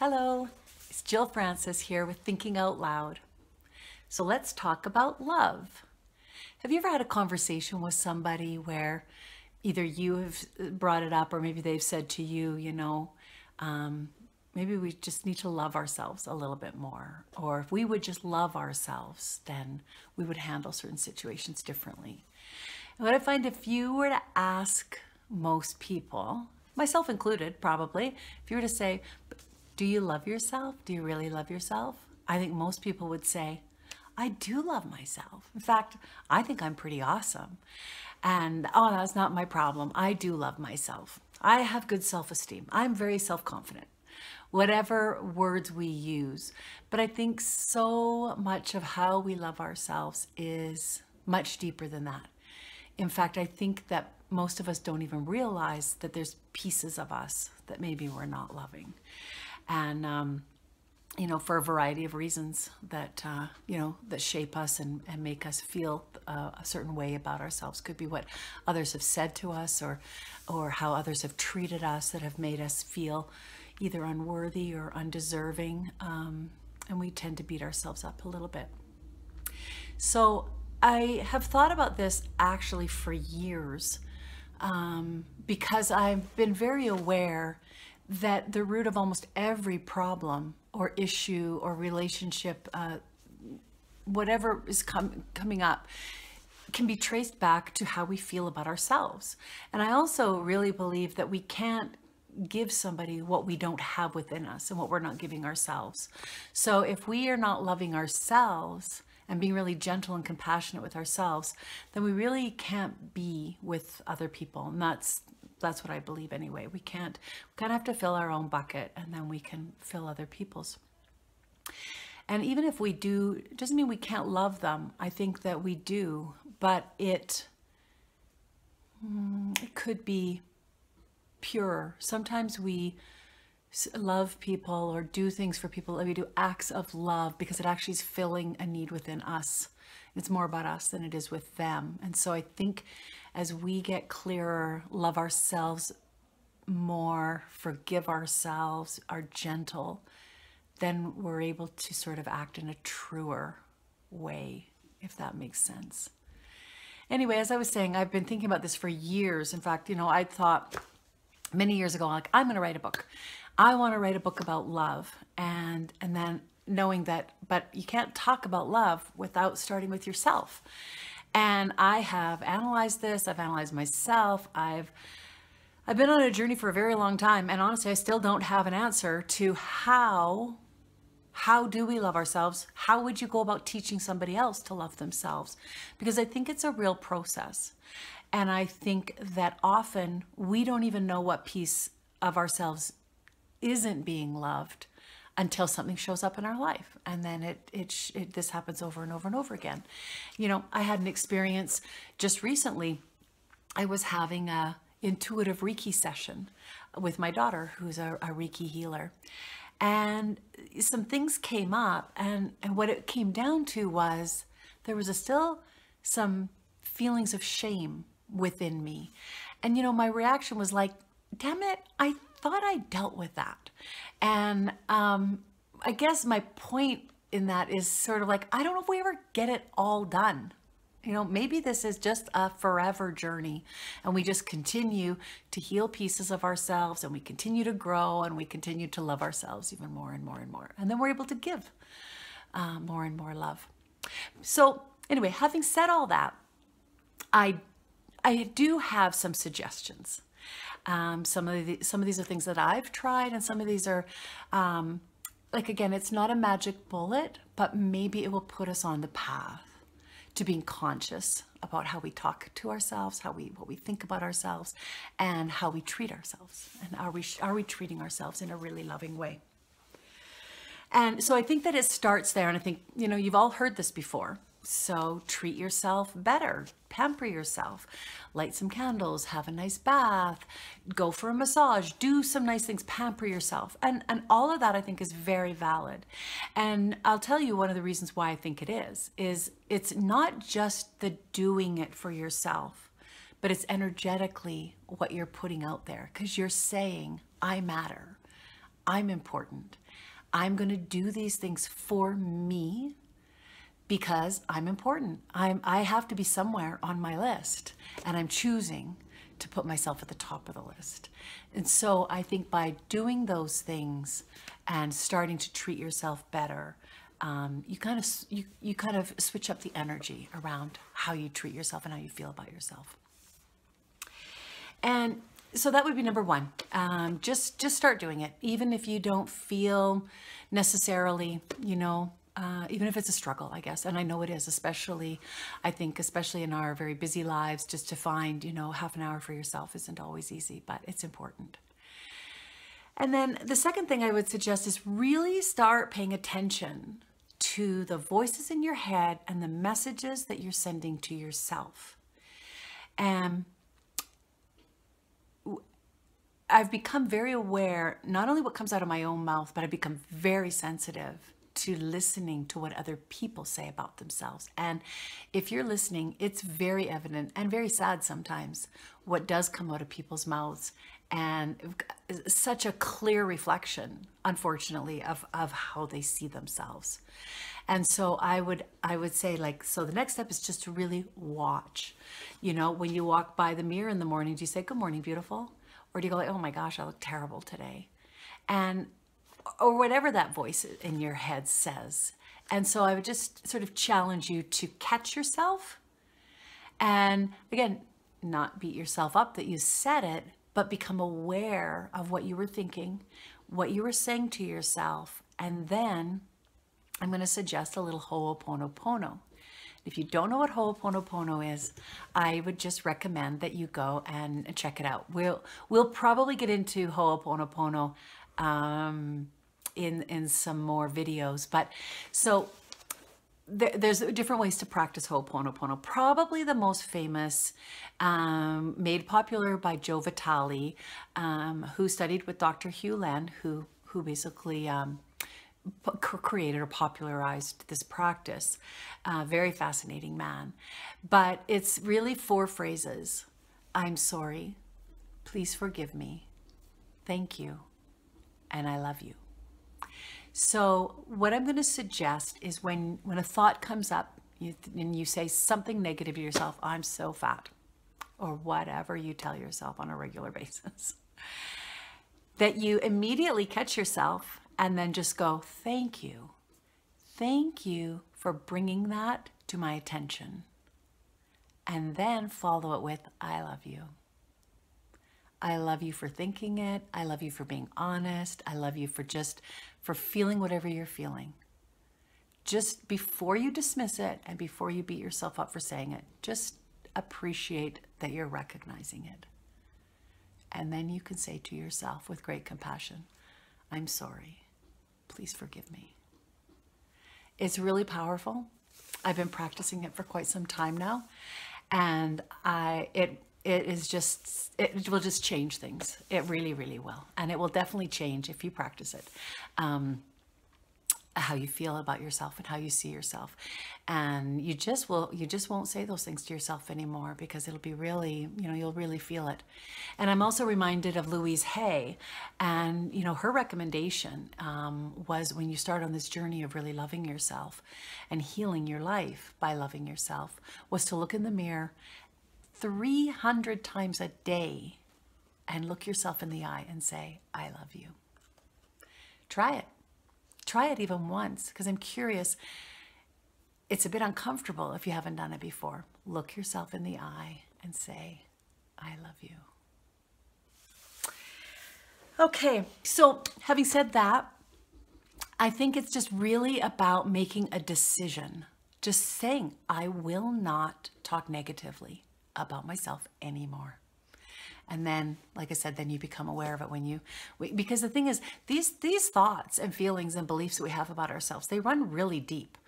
Hello, it's Jill Francis here with Thinking Out Loud. So let's talk about love. Have you ever had a conversation with somebody where either you have brought it up or maybe they've said to you, you know, um, maybe we just need to love ourselves a little bit more. Or if we would just love ourselves, then we would handle certain situations differently. And what I find if you were to ask most people, myself included probably, if you were to say, do you love yourself? Do you really love yourself? I think most people would say, I do love myself. In fact, I think I'm pretty awesome. And oh, that's not my problem. I do love myself. I have good self esteem. I'm very self confident. Whatever words we use. But I think so much of how we love ourselves is much deeper than that. In fact, I think that most of us don't even realize that there's pieces of us that maybe we're not loving. And, um, you know, for a variety of reasons that, uh, you know, that shape us and, and make us feel uh, a certain way about ourselves. Could be what others have said to us or, or how others have treated us that have made us feel either unworthy or undeserving. Um, and we tend to beat ourselves up a little bit. So I have thought about this actually for years um, because I've been very aware that the root of almost every problem or issue or relationship, uh, whatever is com- coming up, can be traced back to how we feel about ourselves. And I also really believe that we can't give somebody what we don't have within us and what we're not giving ourselves. So if we are not loving ourselves, and being really gentle and compassionate with ourselves, then we really can't be with other people. And that's that's what I believe anyway. We can't, we kind of have to fill our own bucket and then we can fill other people's. And even if we do, doesn't mean we can't love them. I think that we do, but it, mm, it could be pure. Sometimes we love people or do things for people. We do acts of love because it actually is filling a need within us. It's more about us than it is with them. And so I think as we get clearer, love ourselves more, forgive ourselves, are gentle, then we're able to sort of act in a truer way, if that makes sense. Anyway, as I was saying, I've been thinking about this for years. In fact, you know, I thought many years ago, like, I'm going to write a book. I want to write a book about love. And, and then knowing that, but you can't talk about love without starting with yourself. And I have analyzed this, I've analyzed myself, I've I've been on a journey for a very long time and honestly I still don't have an answer to how how do we love ourselves? How would you go about teaching somebody else to love themselves? Because I think it's a real process. And I think that often we don't even know what piece of ourselves isn't being loved until something shows up in our life. And then it, it, it this happens over and over and over again. You know i had an experience just recently. I was having a intuitive reiki session with my daughter who's a, a reiki healer. And some things came up and and what it came down to was there was a still some feelings of shame within me. And you know my reaction was like damn it i thought I dealt with that. And um, I guess my point in that is sort of like, I don't know if we ever get it all done. You know, maybe this is just a forever journey and we just continue to heal pieces of ourselves and we continue to grow and we continue to love ourselves even more and more and more. And then we're able to give uh, more and more love. So, anyway, having said all that, I I do have some suggestions. Um, some of the, some of these are things that I've tried, and some of these are, um, like again, it's not a magic bullet, but maybe it will put us on the path to being conscious about how we talk to ourselves, how we what we think about ourselves, and how we treat ourselves, and are we are we treating ourselves in a really loving way? And so I think that it starts there, and I think you know you've all heard this before. So treat yourself better, pamper yourself, light some candles, have a nice bath, go for a massage, do some nice things, pamper yourself. And, and all of that I think is very valid. And I'll tell you one of the reasons why I think it is, is it's not just the doing it for yourself, but it's energetically what you're putting out there because you're saying, I matter. I'm important. I'm going to do these things for me because I'm important. I'm, I have to be somewhere on my list, and I'm choosing to put myself at the top of the list. And so I think by doing those things and starting to treat yourself better, um, you kind of you, you kind of switch up the energy around how you treat yourself and how you feel about yourself. And so that would be number one. Um, just just start doing it, even if you don't feel necessarily, you know, uh, even if it's a struggle, I guess. And I know it is, especially, I think, especially in our very busy lives, just to find, you know, half an hour for yourself isn't always easy, but it's important. And then the second thing I would suggest is really start paying attention to the voices in your head and the messages that you're sending to yourself. And I've become very aware, not only what comes out of my own mouth, but I've become very sensitive to listening to what other people say about themselves. And if you're listening, it's very evident and very sad sometimes what does come out of people's mouths and such a clear reflection unfortunately of of how they see themselves. And so i would i would say like so the next step is just to really watch. You know when you walk by the mirror in the morning do you say good morning beautiful? Or do you go like oh my gosh i look terrible today? And or whatever that voice in your head says and so i would just sort of challenge you to catch yourself and again not beat yourself up that you said it but become aware of what you were thinking, what you were saying to yourself, and then I'm going to suggest a little Ho'oponopono. If you don't know what Ho'oponopono is, I would just recommend that you go and check it out. We'll we'll probably get into Ho'oponopono um, in in some more videos, but so there's different ways to practice Ho'oponopono. Probably the most famous, um, made popular by Joe Vitale, um, who studied with Dr. Hew Len, who who basically um, created or popularized this practice. Uh, very fascinating man. But it's really four phrases. I'm sorry. Please forgive me. Thank you. And I love you. So what I'm going to suggest is when, when a thought comes up you, and you say something negative to yourself, I'm so fat, or whatever you tell yourself on a regular basis, that you immediately catch yourself and then just go, thank you. Thank you for bringing that to my attention. And then follow it with, I love you. I love you for thinking it. I love you for being honest. I love you for just for feeling whatever you're feeling. Just before you dismiss it and before you beat yourself up for saying it, just appreciate that you're recognizing it. And then you can say to yourself with great compassion, I'm sorry. Please forgive me. It's really powerful. I've been practicing it for quite some time now. And I it it is just it will just change things. It really really will. And it will definitely change if you practice it um, how you feel about yourself and how you see yourself. And you just will you just won't say those things to yourself anymore because it'll be really you know you'll really feel it. And i'm also reminded of louise hay and you know her recommendation um, was when you start on this journey of really loving yourself and healing your life by loving yourself was to look in the mirror 300 times a day and look yourself in the eye and say, I love you. Try it. Try it even once because I'm curious. It's a bit uncomfortable if you haven't done it before. Look yourself in the eye and say, I love you. Okay, so having said that, I think it's just really about making a decision. Just saying, I will not talk negatively about myself anymore. And then, like I said, then you become aware of it when you, because the thing is, these these thoughts and feelings and beliefs that we have about ourselves, they run really deep.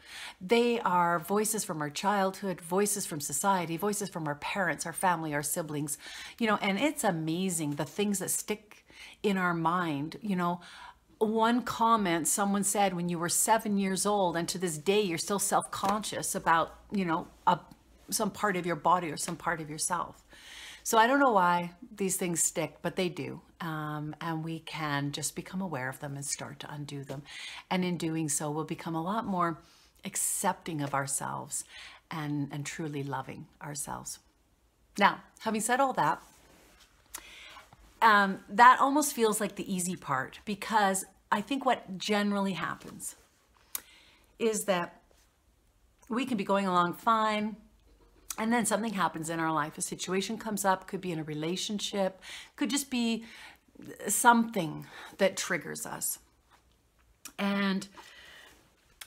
They are voices from our childhood, voices from society, voices from our parents, our family, our siblings, you know. And it's amazing the things that stick in our mind. You know, one comment someone said when you were seven years old, and to this day you're still self conscious about, you know, a some part of your body or some part of yourself. So I don't know why these things stick, but they do. Um, and we can just become aware of them and start to undo them. And in doing so, we'll become a lot more accepting of ourselves and, and truly loving ourselves. Now, having said all that, um, that almost feels like the easy part because I think what generally happens is that we can be going along fine and then something happens in our life. A situation comes up could be in a relationship could just be something that triggers us. And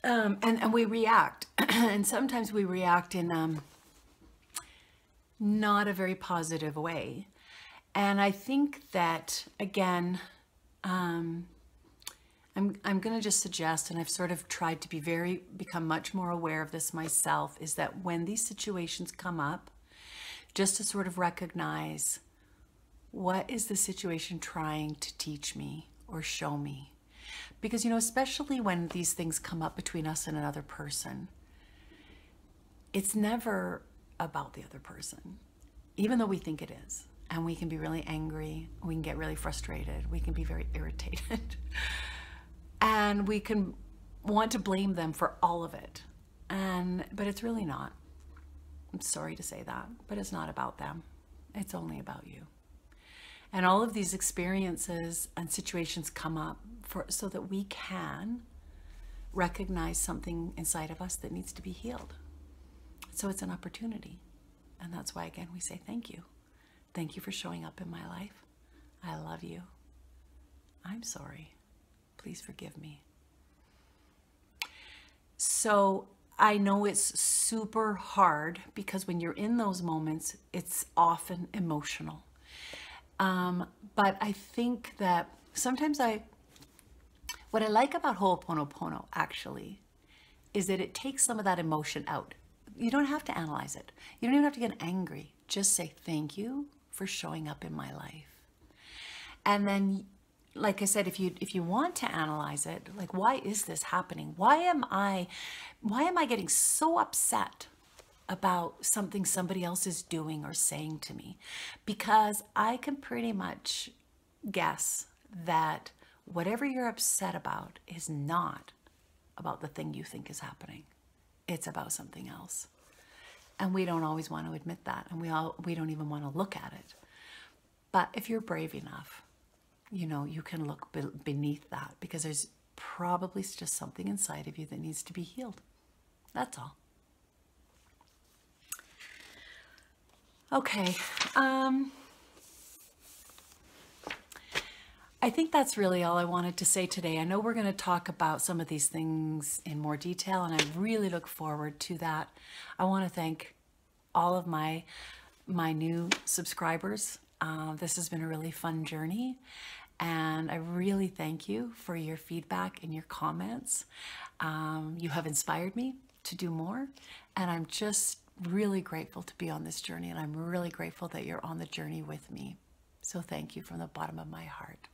um, and and we react. And sometimes we react in um, not a very positive way. And i think that again um, I'm, I'm going to just suggest, and I've sort of tried to be very, become much more aware of this myself, is that when these situations come up, just to sort of recognize what is the situation trying to teach me or show me? Because, you know, especially when these things come up between us and another person, it's never about the other person, even though we think it is. And we can be really angry, we can get really frustrated, we can be very irritated. and we can want to blame them for all of it. And but it's really not. I'm sorry to say that, but it's not about them. It's only about you. And all of these experiences and situations come up for so that we can recognize something inside of us that needs to be healed. So it's an opportunity. And that's why again we say thank you. Thank you for showing up in my life. I love you. I'm sorry. Please forgive me. So I know it's super hard because when you're in those moments, it's often emotional. Um, but I think that sometimes I, what I like about Ho'oponopono actually is that it takes some of that emotion out. You don't have to analyze it. You don't even have to get angry. Just say, thank you for showing up in my life. And then like I said, if you if you want to analyze it, like why is this happening? Why am I why am I getting so upset about something somebody else is doing or saying to me? Because I can pretty much guess that whatever you're upset about is not about the thing you think is happening. It's about something else. And we don't always want to admit that and we all we don't even want to look at it. But if you're brave enough you know, you can look be beneath that because there's probably just something inside of you that needs to be healed. That's all. Okay. Um, I think that's really all I wanted to say today. I know we're going to talk about some of these things in more detail, and I really look forward to that. I want to thank all of my my new subscribers. Uh, this has been a really fun journey, and I really thank you for your feedback and your comments. Um, you have inspired me to do more. And I'm just really grateful to be on this journey. And I'm really grateful that you're on the journey with me. So thank you from the bottom of my heart.